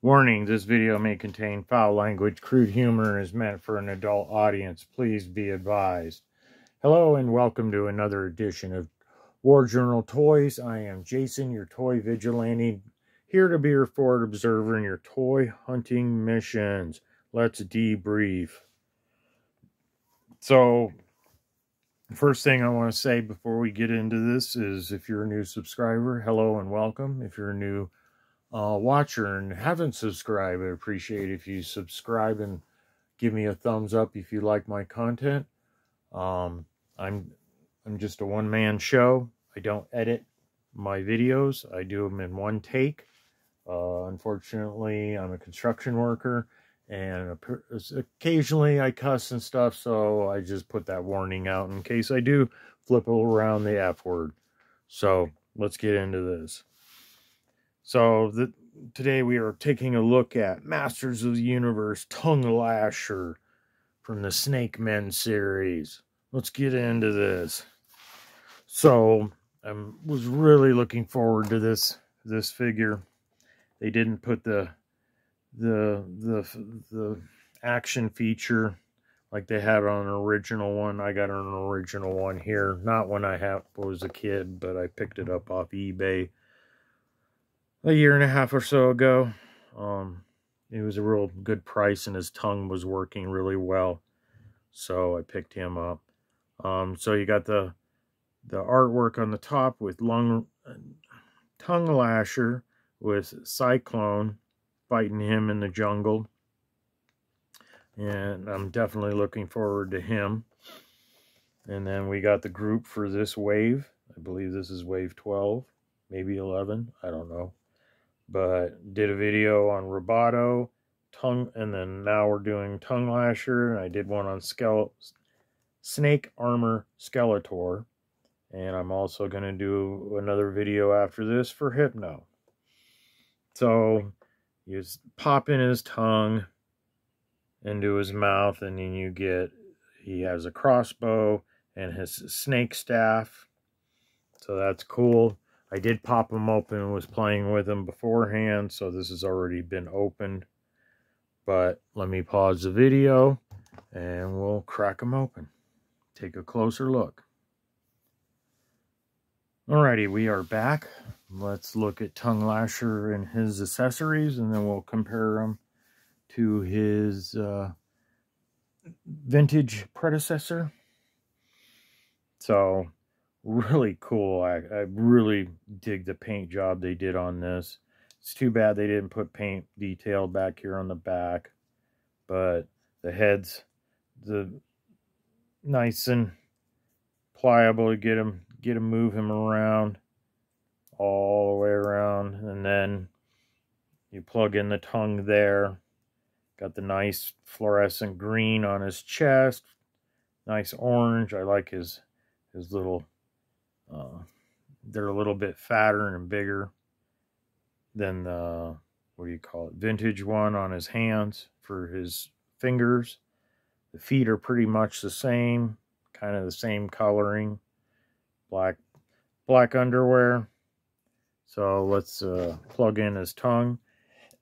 Warning, this video may contain foul language, crude humor, is meant for an adult audience. Please be advised. Hello and welcome to another edition of War Journal Toys. I am Jason, your toy vigilante, here to be your forward observer in your toy hunting missions. Let's debrief. So, first thing I want to say before we get into this is if you're a new subscriber, hello and welcome. If you're a new uh, watcher and haven't subscribed, I appreciate if you subscribe and give me a thumbs up if you like my content. Um, I'm I'm just a one man show. I don't edit my videos. I do them in one take. Uh, unfortunately, I'm a construction worker and occasionally I cuss and stuff, so I just put that warning out in case I do flip around the F word. So let's get into this. So the, today we are taking a look at Masters of the Universe Tung Lashor from the Snake Men series. Let's get into this. So I was really looking forward to this this figure. They didn't put the the the the action feature like they had on an original one. I got an original one here, not when I was a kid, but I picked it up off eBay a year and a half or so ago. Um, it was a real good price and his tongue was working really well. So I picked him up. Um, so you got the the artwork on the top with lung Tung Lashor with Sy-Klone fighting him in the jungle. And I'm definitely looking forward to him. And then we got the group for this wave. I believe this is wave 12, maybe 11. I don't know but did a video on Roboto, tongue, and then now we're doing Tung Lashor, and I did one on skele snake armor skeletor, and I'm also going to do another video after this for Hypno. So you pop in his tongue into his mouth, and then you get, he has a crossbow and his snake staff. So that's cool. I did pop them open and was playing with them beforehand, so this has already been opened. But let me pause the video and we'll crack them open. Take a closer look. Alrighty, we are back. Let's look at Tung Lashor and his accessories, and then we'll compare them to his uh, vintage predecessor. So, really cool. I, I really dig the paint job they did on this. It's too bad they didn't put paint detail back here on the back. But the heads, the nice and pliable to get him, get him, move him around all the way around. And then you plug in the tongue there. Got the nice fluorescent green on his chest. Nice orange. I like his his little uh, they're a little bit fatter and bigger than the, what do you call it, vintage one on his hands for his fingers. The feet are pretty much the same, kind of the same coloring. Black, black underwear. So let's uh, plug in his tongue.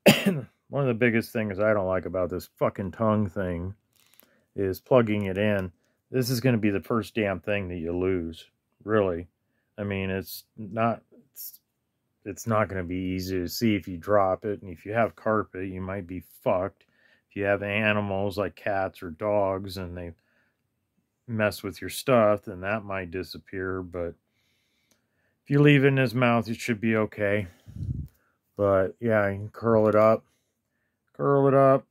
One of the biggest things I don't like about this fucking tongue thing is plugging it in. This is going to be the first damn thing that you lose, really. I mean, it's not it's, it's not going to be easy to see if you drop it. And if you have carpet, you might be fucked. If you have animals like cats or dogs and they mess with your stuff, then that might disappear. But if you leave it in his mouth, it should be okay. But yeah, you can curl it up, curl it up,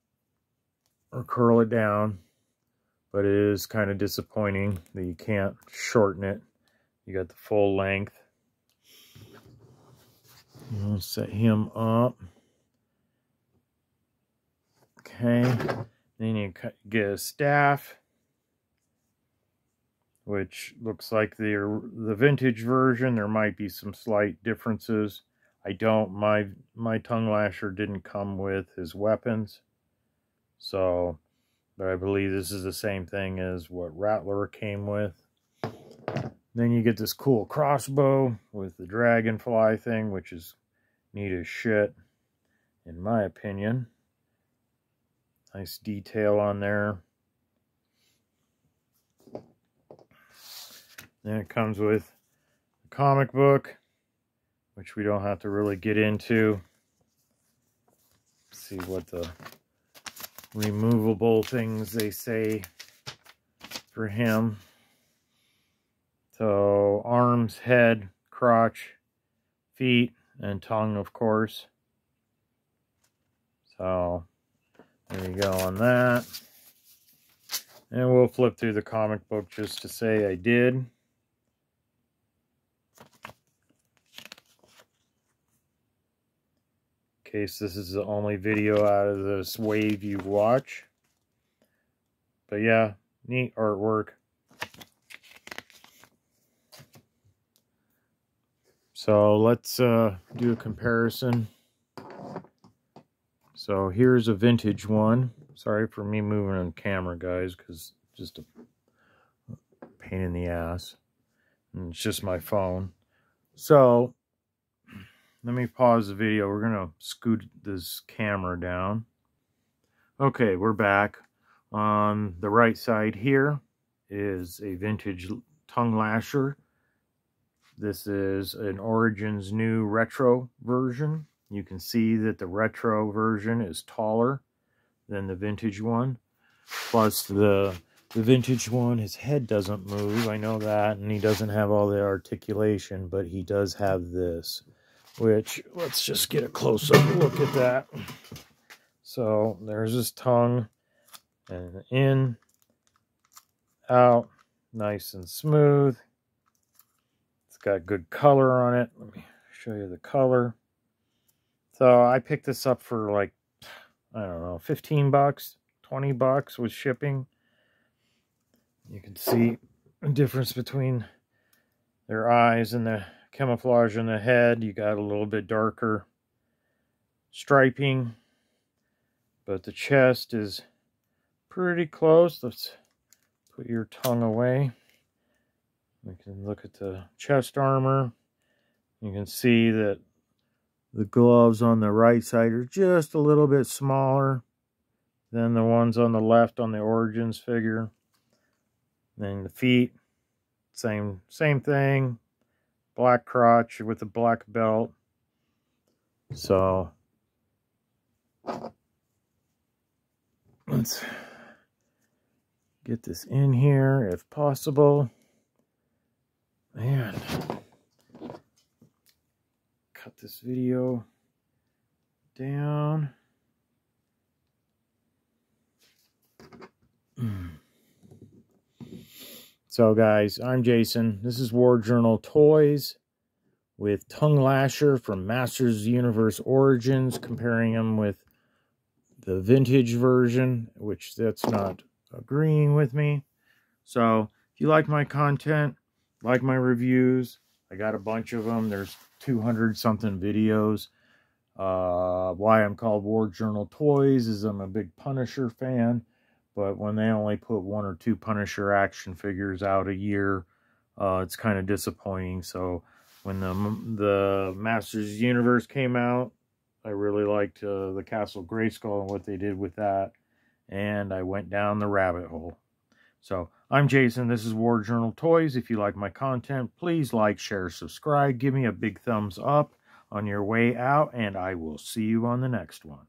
or curl it down. But it is kind of disappointing that you can't shorten it. You got the full length. We'll set him up. Okay. Then you get a staff, which looks like the the vintage version. There might be some slight differences. I don't. My my Tung Lashor didn't come with his weapons, so. But I believe this is the same thing as what Rattlor came with. Then you get this cool crossbow with the dragonfly thing, which is neat as shit. in my opinion. Nice detail on there. Then it comes with a comic book, which we don't have to really get into. Let's see what the removable things they say for him. So arms, head, crotch, feet, and tongue, of course. So there you go on that. And we'll flip through the comic book just to say I did. In case this is the only video out of this wave you watch. But yeah, neat artwork. So let's uh, do a comparison. So here's a vintage one. Sorry for me moving on camera, guys, because just a pain in the ass. And it's just my phone. So let me pause the video. We're going to scoot this camera down. Okay, we're back. On the right side here is a vintage Tung Lashor this is an Origins new retro version. You can see that the retro version is taller than the vintage one. Plus the, the vintage one, his head doesn't move. I know that. And he doesn't have all the articulation, but he does have this. Which, let's just get a close-up look at that. So, there's his tongue. And in, out, nice and smooth got good color on it. Let me show you the color. So I picked this up for like, I don't know, 15 bucks, 20 bucks with shipping. You can see the difference between their eyes and the camouflage in the head. You got a little bit darker striping, but the chest is pretty close. Let's put your tongue away. We can look at the chest armor. You can see that the gloves on the right side are just a little bit smaller than the ones on the left on the Origins figure. Then the feet, same same thing. Black crotch with a black belt. So let's get this in here if possible. This video down. So guys, I'm Jason. This is War Journal Toys with Tung Lashor from Masters Universe Origins, comparing them with the vintage version, which that's not agreeing with me. So if you like my content, like my reviews. I got a bunch of them. There's 200 something videos. Uh, why I'm called War Journal Toys is I'm a big Punisher fan. But when they only put one or two Punisher action figures out a year, uh, it's kind of disappointing. So when the the Masters Universe came out, I really liked uh, the Castle Grayskull and what they did with that. And I went down the rabbit hole. So I'm Jason. This is War Journal Toys. If you like my content, please like, share, subscribe. Give me a big thumbs up on your way out, and I will see you on the next one.